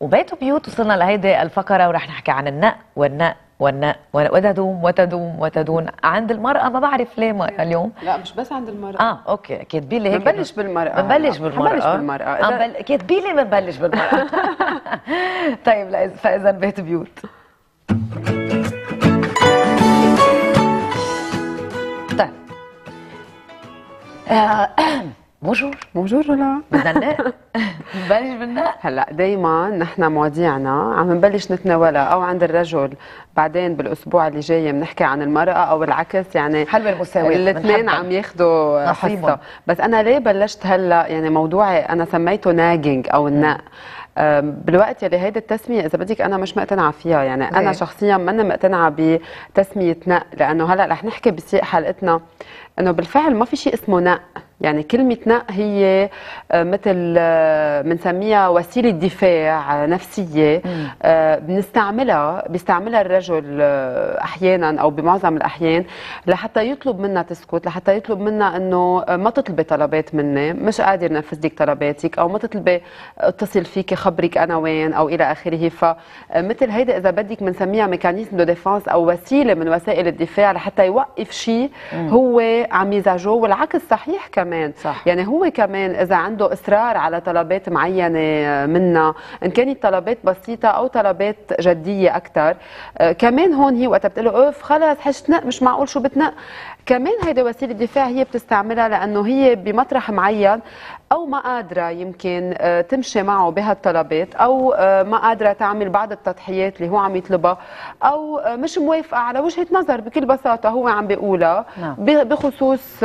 وبيت بيوت وصلنا لهيدي الفقرة ورح نحكي عن النق والنق والنق وتدوم وتدوم وتدون عند المرأة ما بعرف ليه ما اليوم. لا مش بس عند المرأة. آه أوكي. كاتبين لي هيك. بنبلش بالمرأة. بنبلش. بالمرأة. حنبلش بالمرأة. آه. بل... كاتبين لي بنبلش بالمرأة. طيب لا فإذا بيت بيوت bonjour bonjour ولا بدنا نبلش بالنق هلا دايما نحن مواضيعنا عم نبلش نتناولها أو عند الرجل بعدين بالأسبوع اللي جاي بنحكي عن المرأة أو العكس يعني حلوة المساواة. الاثنين. عم ياخذوا. حصه بس أنا ليه بلشت هلأ؟ يعني موضوعي أنا سميته nagging أو النق بالوقت يلي هيدي التسمية إذا بدك أنا مش مقتنعة فيها يعني؟ أنا شخصيا ماني مقتنعة بتسمية نق لأنه هلأ رح نحكي بسياق حلقتنا إنه بالفعل ما في شيء اسمه نق يعني كلمة نق هي آه، مثل بنسميها وسيلة دفاع نفسية آه، بنستعملها بيستعملها الرجل أحيانا أو بمعظم الأحيان لحتى يطلب منا تسكت لحتى يطلب منا أنه ما تطلبي طلبات مني مش قادر نفذ لك طلباتك أو ما تطلبي اتصل فيك خبرك أنا وين أو إلى آخره. فمثل هيدا إذا بدك بنسميها mécanisme de défense أو وسيلة من وسائل الدفاع لحتى يوقف شيء هو عم يزعجه والعكس صحيح كمان. صح. يعني هو كمان إذا عنده إصرار على طلبات معينة منا إن كانت طلبات بسيطة أو طلبات جدية أكثر كمان هون هي وقتها بتقول له أوف خلص حشتنق مش معقول شو بتنق كمان هيدي وسيلة دفاع هي بتستعملها لأنه هي بمطرح معين أو ما قادرة يمكن آه، تمشي معه بهالطلبات أو آه، ما قادرة تعمل بعض التضحيات اللي هو عم يطلبها أو آه، مش موافقة على وجهة نظر بكل بساطة هو عم بيقولها نعم. بخصوص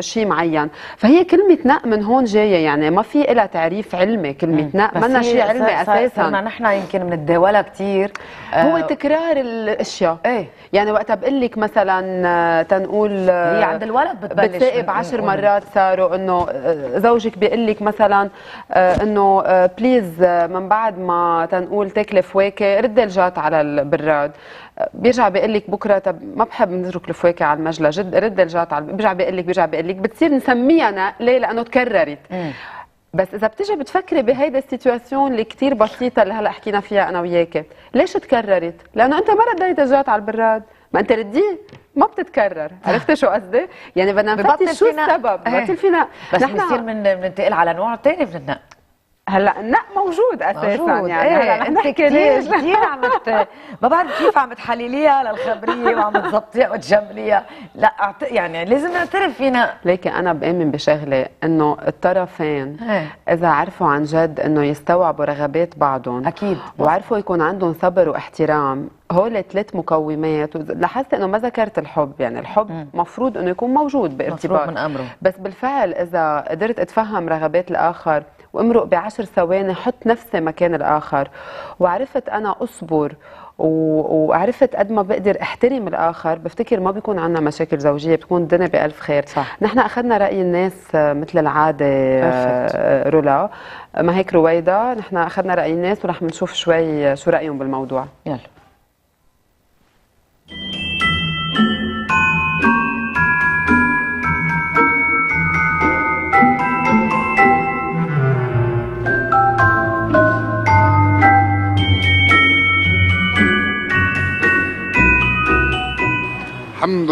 شيء معين. فهي كلمة نق من هون جاية يعني ما في لها تعريف علمي كلمة نق منا هي شيء علمي صار- صرنا نحن يمكن بنتداولها كثير هو تكرار الأشياء. إيه. يعني وقتها بقول لك مثلا تنقول آه، هي عند الولد بتبلش عشر نقول- مرات صاروا إنه آه، زوجك بيقول لك مثلا آه، إنه آه، بليز آه، من بعد ما تنقول تاكلي فواكه رد الجات على البراد. آه، بيرجع بيقول لك بكرة طب ما بحب نترك الفواكه على المجلى جد رد الجات على بيرجع بيقول لك بيرجع بيقول لك بتصير نسميها ليه؟ لأنه تكررت. بس إذا بتيجي بتفكري بهيدا ال situation اللي كثير بسيطة اللي هلأ حكينا فيها أنا وياك ليش تكررت؟ لأنه أنت ما رديت الجات على البراد. ما أنت رديه ما بتتكرر. عرفتي شو قصدي؟ يعني بدنا نفتش شو السبب. إيه. ببطل فينا بس نحن بنصير من بننتقل على نوع ثاني من النق هلا النق موجود أساسا موجود. يعني إيه هلا نحكي كثير ليش كثير عم ما بعرف كيف عم تحلليها للخبرية وعم تظبطيها وتجمليها لا أعت- يعني لازم نعترف فينا لكن أنا بآمن بشغلة إنه الطرفين إيه. إذا عرفوا عن جد إنه يستوعبوا رغبات بعضهم أكيد. وعرفوا يكون عندهم صبر واحترام هول ثلاث مكومات وز- لاحظت إنه ما ذكرت الحب يعني الحب مفروض إنه يكون موجود بارتباط مفروض من أمره. بس بالفعل إذا قدرت أتفهم رغبات الآخر وامرق بعشر ثواني حط نفسي مكان الآخر. وعرفت أنا أصبر و- وعرفت قد ما بقدر أحترم الآخر. بفتكر ما بيكون عندنا مشاكل زوجية بتكون الدنيا بألف خير. صح. نحن أخذنا رأي الناس مثل العادة آه، رولا. ما هيك رويدا؟ نحن أخذنا رأي الناس ورح نشوف شوي شو رأيهم بالموضوع. يلا.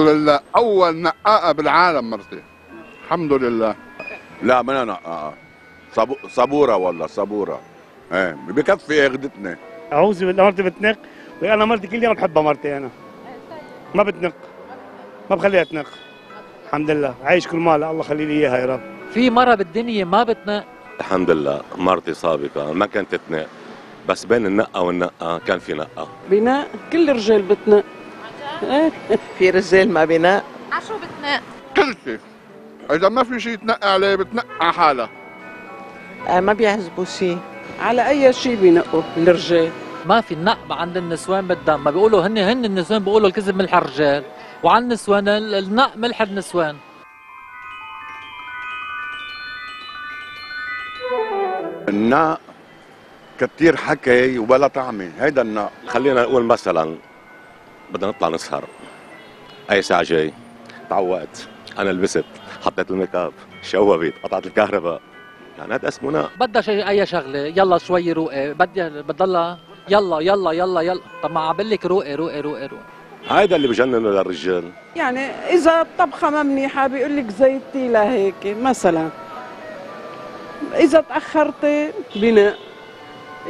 لله. أول نقاقه بالعالم مرتي الحمد لله. لا ما أنا. صبو... صبورة والله صبورة. إيه بكفي اخدتني أعوذ بالله مرتي بتنق. وأنا مرتي كل يوم بحبها مرتي أنا. ما بتنق. ما بخليها تنق. الحمد لله. عايش كل مالها. الله يخلي لي إياها يا رب. في مرة بالدنيا ما بتنق. الحمد لله. مرتي سابقة. ما كانت تتنق. بس بين النقة والنقة كان في نقة بناء كل الرجال بتنق. إيه. في رجال ما بناء عشو بتنق كل شيء إذا ما في شيء تنقى عليه بتنقى حالها. آه ما بيعجبوا شيء على أي شيء بينقوا الرجال. ما في النق عند النسوان بالدم. ما بيقولوا هن هن النسوان بيقولوا الكذب ملح الرجال. وعن النسوان ال- النق ملح النسوان. الناق كتير حكي وبلا طعمة. هيدا الناق خلينا نقول مثلا بدنا نطلع نسهر. أي ساعة جاي؟ تعوقت أنا لبست. حطيت الميك أب. شوبت. قطعت الكهرباء. يعني هذا اسمه نق بدها شيء أي شغلة. يلا شوي روقي. بدي بتضلها. يلا يلا يلا يلا. طب ما عم لك روقي روقي روقي روقي. هيدا اللي بجننه للرجال. يعني إذا الطبخة ما منيحة بيقول لك زيتي لهيك. مثلا. إذا تأخرتي. بنق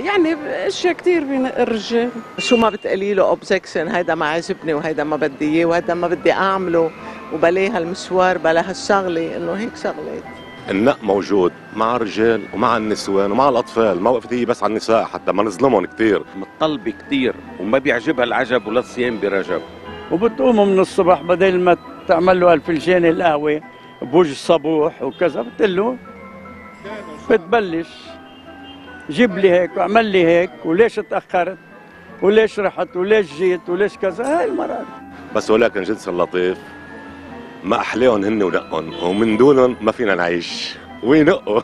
يعني أشياء كثير بنق الرجال. شو ما بتقولي له اوبجكشن هيدا ما عجبني وهيدا ما بدي إياه وهيدا ما بدي أعمله وبلا هالمشوار بلا هالشغلة إنه هيك شغلات. النق موجود مع الرجال ومع النسوان ومع الأطفال ما وقفت هي بس على النساء حتى ما نظلمهم كثير متطلبة كتير وما بيعجبها العجب ولا الصيام برجب. وبتقوموا من الصبح بدل ما تعمل له هالفنجان القهوة بوجه صبوح وكذا بتقول له بتبلش. جيب لي هيك واعمل لي هيك وليش تأخرت؟ وليش رحت؟ وليش جيت؟ وليش كذا؟ هاي المرات. بس ولكن جنس اللطيف ما احلاهم هن ونقهم ومن دونهم ما فينا نعيش. وينقوا.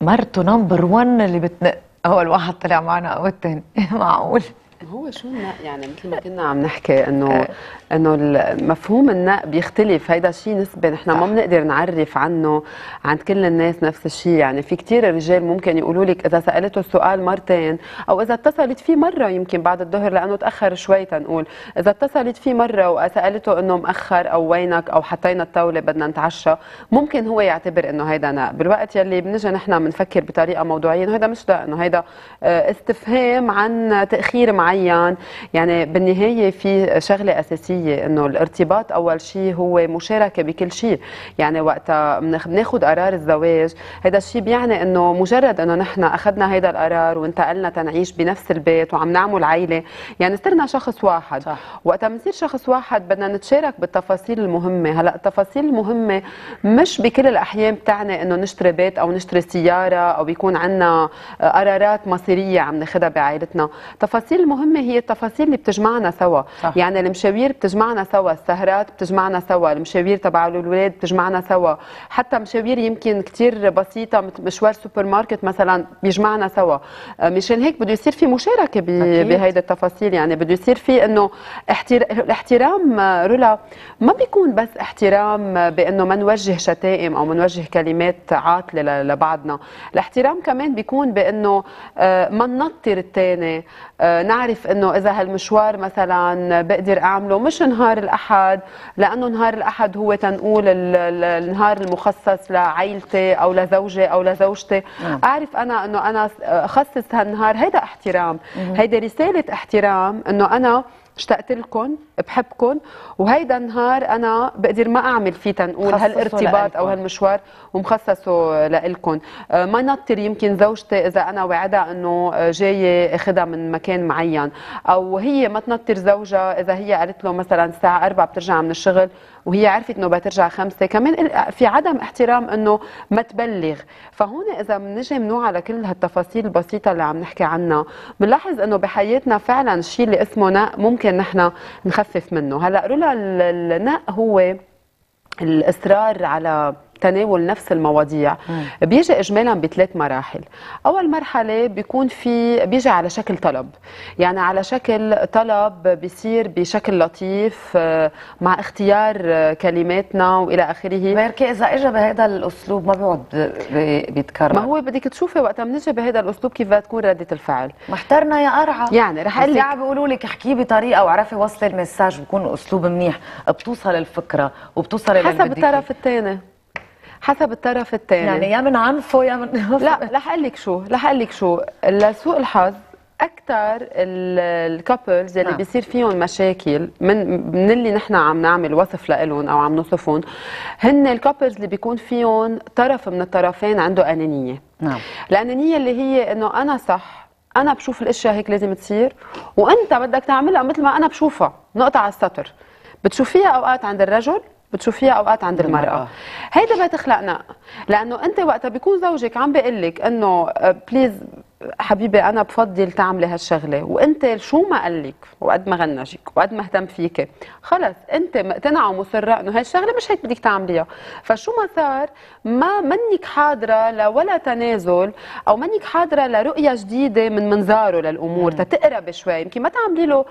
مرته نمبر 1 اللي بتنق أول واحد طلع معنا أو الثاني معقول. هو شو النق يعني مثل ما كنا عم نحكي إنه إنه مفهوم النق بيختلف. هيدا شيء نسبي نحن ما بنقدر نعرف عنه عند كل الناس نفس الشيء يعني في كتير رجال ممكن يقولوا لك إذا سألته السؤال مرتين أو إذا اتصلت فيه مرة يمكن بعد الظهر لأنه تأخر شوي تنقول. إذا اتصلت فيه مرة وسألته إنه مأخر أو وينك أو حطينا الطاولة بدنا نتعشى ممكن هو يعتبر إنه هيدا نق بالوقت يلي بنجي نحن بنفكر بطريقة موضوعية إنه هيدا مش نق إنه هيدا آه، استفهام عن تأخير معين. يعني بالنهاية في شغلة أساسية إنه الارتباط أول شيء هو مشاركة بكل شيء. يعني وقتها بناخذ قرار الزواج. هذا الشيء بيعني إنه مجرد إنه نحن أخذنا هذا القرار وانتقلنا تنعيش بنفس البيت وعم نعمل عائله يعني صرنا شخص واحد. صح. وقتها بنصير شخص واحد بدنا نتشارك بالتفاصيل المهمة. هلأ التفاصيل المهمة مش بكل الأحيان بتعني إنه نشتري بيت أو نشتري سيارة أو بيكون عندنا قرارات مصيرية عم ناخذها بعائلتنا. التفاصيل المهمه هي التفاصيل اللي بتجمعنا سوا. صح. يعني المشاوير بتجمعنا سوا السهرات بتجمعنا سوا المشاوير تبع الاولاد بتجمعنا سوا. حتى مشاوير يمكن كتير بسيطة مشوار سوبر ماركت مثلا بيجمعنا سوا. آه، مشان هيك بده يصير في مشاركة بهيدي التفاصيل. يعني بده يصير في إنه احتر... الاحترام آه، رولا ما بيكون بس احترام بإنه ما نوجه شتائم أو ما نوجه كلمات عاطلة لبعضنا. الاحترام كمان بيكون بإنه آه، ما ننطر الثاني نعرف إنه إذا هالمشوار مثلا بقدر أعمله مش نهار الأحد لأنه نهار الأحد هو تنقول النهار المخصص لعائلتي أو لزوجي أو لزوجتي. نعم. أعرف أنا إنه أنا أخصص هالنهار هيدا احترام. هيدا رسالة احترام إنه أنا اشتقت لكم بحبكم وهيدا النهار أنا بقدر ما أعمل فيه تنقول هالارتباط أو هالمشوار ومخصصه لإلكم آه، ما نطر يمكن زوجتي إذا أنا وعدها إنه جاية أخذها من مكان معين. أو هي ما تنطر زوجها إذا هي قالت له مثلا الساعة 4 بترجع من الشغل وهي عرفت إنه بترجع خمسة. كمان في عدم احترام إنه ما تبلغ. فهون إذا بنجي بنوعى لكل هالتفاصيل البسيطة اللي عم نحكي عنها بنلاحظ إنه بحياتنا فعلا الشيء اللي اسمه نق ممكن نحن نخفف منه. هلأ رولا النق هو الإصرار على تناول نفس المواضيع. مم. بيجي اجمالا بثلاث مراحل. أول مرحلة بيكون في بيجي على شكل طلب. يعني على شكل طلب بيصير بشكل لطيف آه، مع اختيار آه، كلماتنا وإلى آخره. بركي إذا اجى بهذا الأسلوب ما بيقعد بيتكرر. ما هو بدك تشوفي وقتها بنجي بهذا الأسلوب كيف تكون ردة الفعل. محترنا يا قرعه يعني رح أقول لك بيقولوا لك احكيه بطريقة وعرفي وصلي المساج بكون أسلوب منيح بتوصل الفكرة وبتوصل حسب الطرف الثاني. حسب الطرف الثاني يعني يا من عنفه يا من لا رح أقول لك شو رح أقول لك شو. لسوء الحظ أكثر ال couples اللي نعم. بيصير فيهم مشاكل من من اللي نحن عم نعمل وصف لهم أو عم نوصفهم هن ال couples اللي بيكون فيهم طرف من الطرفين عنده أنانية. نعم. الأنانية اللي هي إنه أنا صح أنا بشوف الأشياء هيك لازم تصير وأنت بدك تعملها مثل ما أنا بشوفها. نقطة على السطر. بتشوفيها أوقات عند الرجل بتشوفيها أوقات عند المرأة. هيدا بتخلق نق لأنه أنت وقتها بيكون زوجك عم بيقول لك انه بليز حبيبي أنا بفضل تعملي هالشغله وأنت شو ما قال لك وقد ما غنجك وقد ما اهتم فيك. خلص أنت مقتنعه ومصره إنه هالشغلة مش هيك بدك تعمليها. فشو ما صار ما منك حاضرة لولا تنازل أو منك حاضرة لرؤية جديدة من منظاره للأمور. تتقرب شوي. يمكن ما تعملي له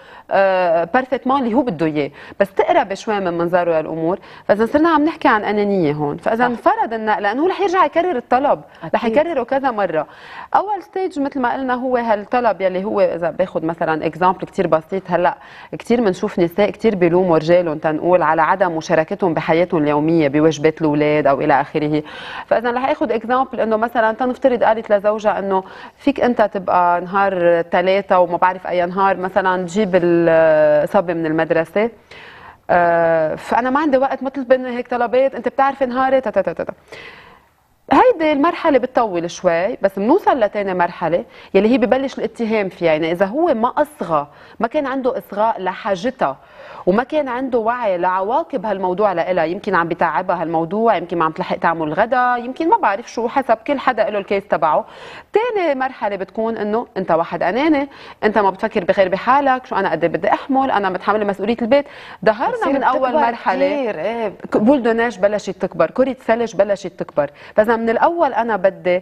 parfaitement اللي هو بده إياه. بس تقرب شوي من منظاره للأمور. فإذا صرنا عم نحكي عن أنانية هون. فإذا انفرض النق لأنه هو رح يرجع يكرر الطلب. رح. يكرره كذا مرة. أول stage مثل ما قلنا هو هالطلب يلي هو إذا باخذ مثلا example كثير بسيط هلأ كثير بنشوف نساء كثير بيلوموا رجالهم تنقول على عدم مشاركتهم بحياتهم اليومية بواجبات الأولاد أو إلى آخره فاذا رح اخذ example إنه مثلا تنفترض قالت لزوجها إنه فيك أنت تبقى نهار ثلاثة وما بعرف أي نهار مثلا تجيب الصبي من المدرسة آه، فأنا ما عندي وقت تطلب مني هيك طلبات أنت بتعرفي نهاري تا تا تا تا. هيدي المرحلة بتطول شوي بس بنوصل لتاني مرحلة يلي هي ببلش الاتهام فيها. يعني إذا هو ما أصغى ما كان عنده إصغاء لحاجتها وما كان عنده وعي لعواقب هالموضوع لإلها. يمكن عم بتعبها هالموضوع يمكن ما عم تلحق تعمل غدا يمكن ما بعرف شو حسب كل حدا له ال case تبعه. تاني مرحلة بتكون إنه أنت واحد أناني أنت ما بتفكر بغير بحالك شو أنا قد إيه بدي أحمل أنا متحملة مسؤولية البيت. ظهرنا من مرحلة. كتير، إيه. بلشت تكبر كرة ثلج بلشت تكبر. فاذا من الأول أنا بدي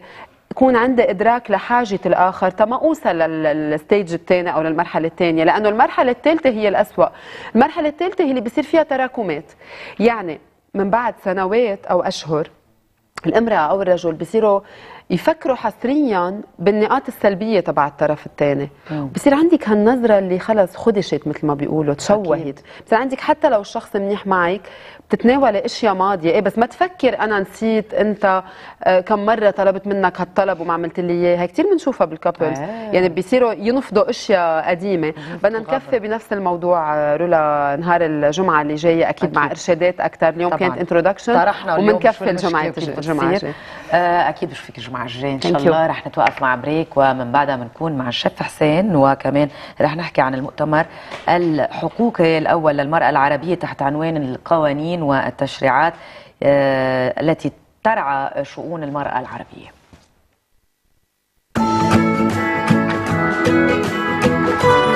يكون عندي إدراك لحاجة الآخر. تما أوصل للستيج الثاني أو للمرحلة الثانية لأنه المرحلة الثالثة هي الأسوأ. المرحلة الثالثة هي اللي بصير فيها تراكمات. يعني من بعد سنوات أو أشهر الامرأة أو الرجل بصيروا يفكروا حصريا بالنقاط السلبية تبع الطرف الثاني. بصير عندك هالنظرة اللي خلص خدشت مثل ما بيقولوا تشوهت. بصير عندك حتى لو الشخص منيح معك بتتناولي أشياء ماضية. إيه بس ما تفكر أنا نسيت أنت آه، كم مرة طلبت منك هالطلب وما عملت لي إياه. هي كثير بنشوفها بال couples آه. يعني بيصيروا ينفضوا أشياء قديمة. بدنا نكفي بنفس الموضوع آه، رولا نهار الجمعة اللي جاية. أكيد, أكيد. مع إرشادات أكثر اليوم طبعاً. كانت introduction المشكلة الجمعة. الجايه آه، أكيد بشوفك الجمعة عجري إن شاء الله رح نتوقف مع بريك ومن بعدها بنكون مع الشيف حسين وكمان رح نحكي عن المؤتمر الحقوقي الأول للمرأة العربية تحت عنوان القوانين والتشريعات آه، التي ترعى شؤون المرأة العربية Thank you.